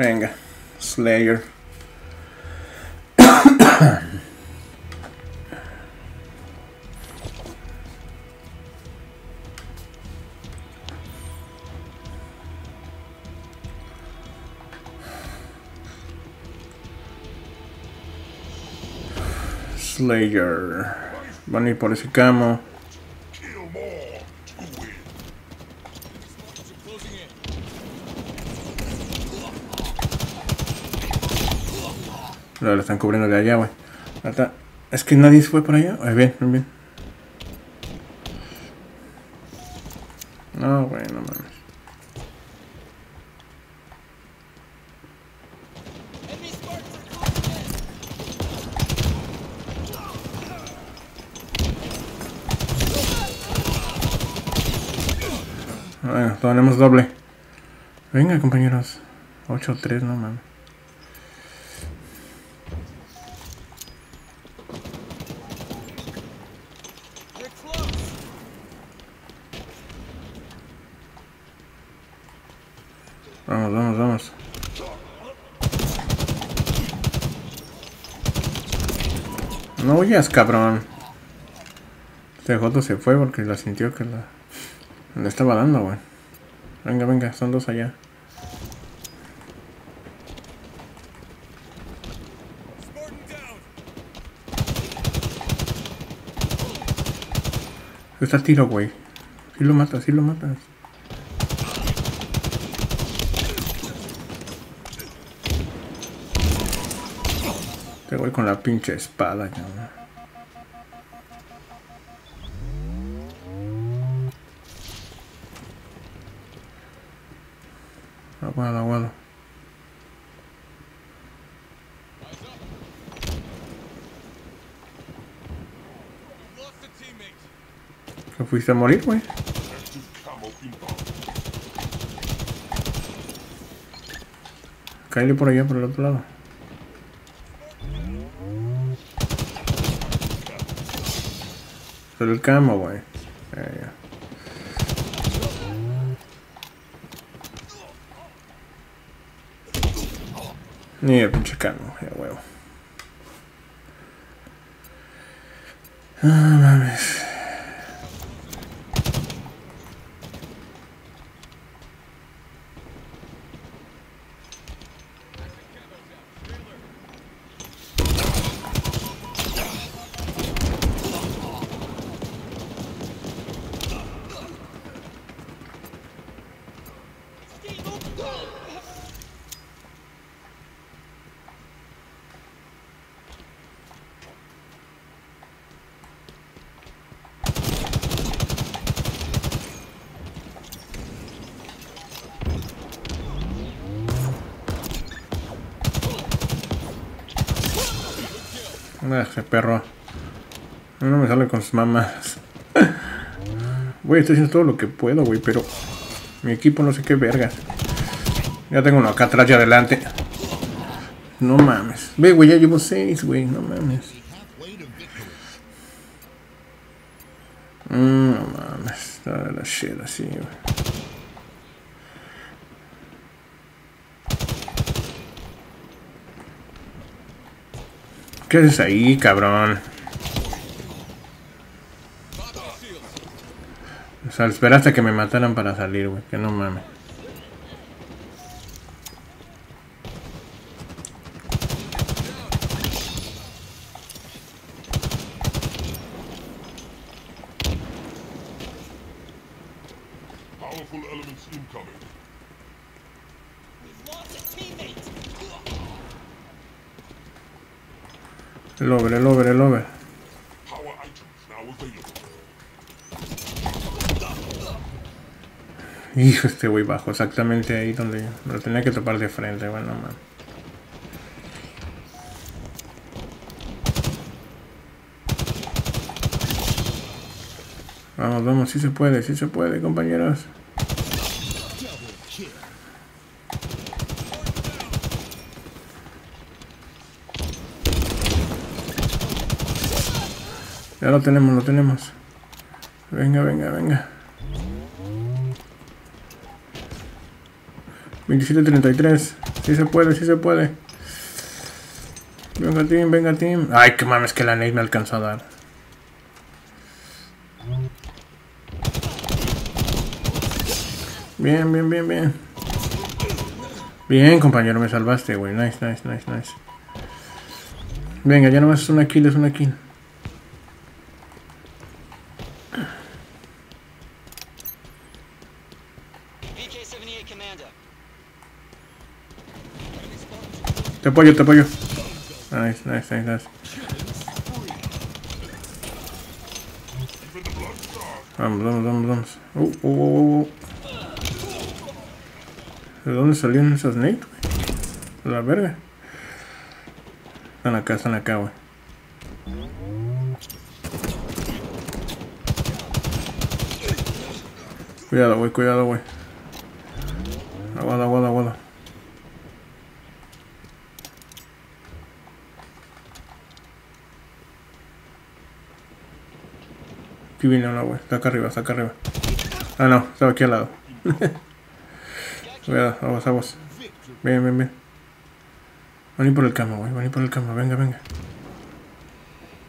Venga, Slayer. Slayer. Van a ir por ese camo. Lo, lo están cubriendo de allá, güey. Es que nadie se fue por allá. Ay, bien, bien, bien. No, güey, no mames. Bueno, tenemos doble. Venga, compañeros. 8-3, no mames. Vamos, vamos, vamos. No huyas, cabrón. Este Joto se fue porque la sintió que la... Le estaba dando, güey. Venga, venga, son dos allá. Está tiro, güey. Si lo matas, si lo matas. Te voy con la pinche espada, cabrón. Aguado, aguado. ¿Te fuiste a morir, güey? Cállate por allá, por el otro lado. Pero el camo, güey. Ya, ya. Ni el pinche camo, ya huevo. Ah, mames. Ah, perro. No me sale con sus mamás. Güey, estoy haciendo todo lo que puedo, güey, pero mi equipo no sé qué vergas. Ya tengo uno acá atrás y adelante. No mames. Ve, güey, ya llevo seis, güey. No mames. Mm, no mames. Está de la shit así, güey. ¿Qué haces ahí, cabrón? O sea, esperaste a que me mataran para salir, güey. Que no mames. Powerful elements incoming. El over, el over, el over. Hijo, este güey bajo exactamente ahí donde me lo tenía que topar de frente, bueno, man. Vamos, vamos, sí se puede, sí se puede, compañeros. Ya lo tenemos, lo tenemos. Venga, venga, venga. 27.33. Sí se puede, sí se puede. Venga, team, venga, team. Ay, que mames, que la Nate me alcanzó a dar. Bien, bien, bien, bien. Bien, compañero, me salvaste, güey. Nice, nice, nice, nice. Venga, ya nomás es una kill, es una kill. Apoyo, te apoyo. Nice, nice, nice, nice. Vamos, vamos, vamos, vamos. Uh, uh, uh, uh. ¿De dónde salieron esas nades, güey? La verga. Están acá, están acá, güey. Cuidado, güey, cuidado, güey. Aquí viene una, güey. Está acá arriba, está acá arriba. Ah, no, estaba aquí al lado. Cuidado, aguas, aguas. Bien, bien, bien. Van a ir por el camo, güey. Van a ir por el camo. Venga, venga.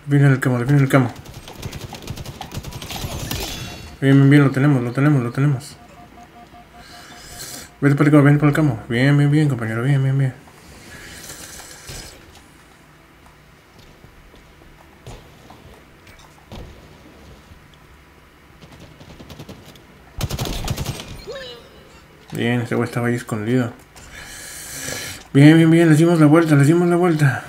Viene el camo, viene el camo. Bien, bien, bien. Lo tenemos, lo tenemos, lo tenemos. Vete por el camo, ven por el camo. Bien, bien, bien, compañero. Bien, bien, bien. Bien, ese güey estaba ahí escondido. Bien, bien, bien, les dimos la vuelta, les dimos la vuelta.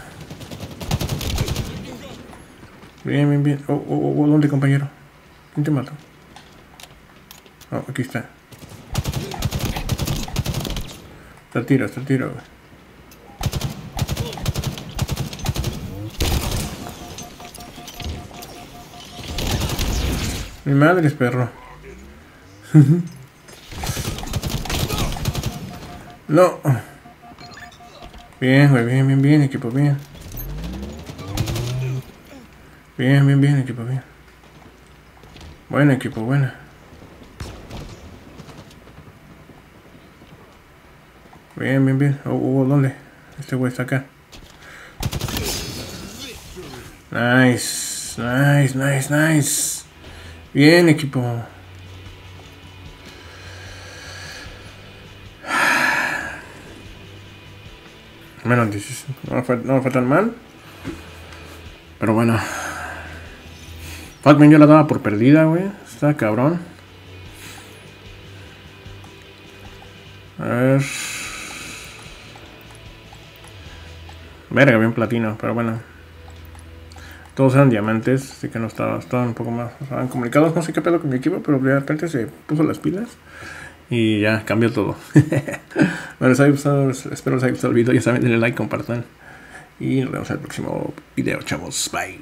Bien, bien, bien. Oh, oh, oh, ¿dónde, compañero? ¿Quién te mató? Oh, aquí está. Está tiro, está tiro. Mi madre es perro. No. Bien, güey, bien, bien, bien, equipo, bien. Bien, bien, bien, equipo, bien. Buen equipo, buena. Bien, bien, bien. Oh, oh, ¿dónde? Este güey está acá. Nice, nice, nice, nice. Bien, equipo. Menos 16. No fue, fue tan mal. Pero bueno. Fatman yo la daba por perdida, güey. Está cabrón. A ver. Verga, bien platino, pero bueno. Todos eran diamantes, así que no estaba, estaban un poco más estaban comunicados. No sé qué pedo con mi equipo, pero de repente se puso las pilas. Y ya cambió todo. bueno, haya gustado, espero les haya gustado el video. Ya saben, denle like, compartan. Y nos vemos en el próximo video, chavos. Bye.